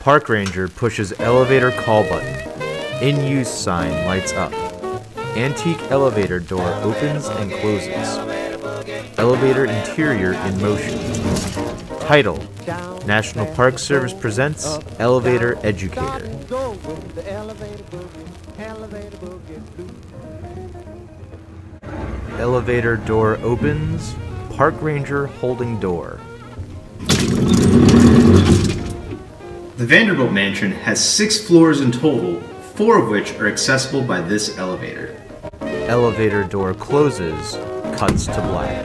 Park ranger pushes elevator call button. In use sign lights up. Antique elevator door opens and closes. Elevator interior in motion. Title National Park Service presents Elevator Educator. Elevator door opens. Park ranger holding door. Vanderbilt Mansion has six floors in total, four of which are accessible by this elevator. Elevator door closes, cuts to black.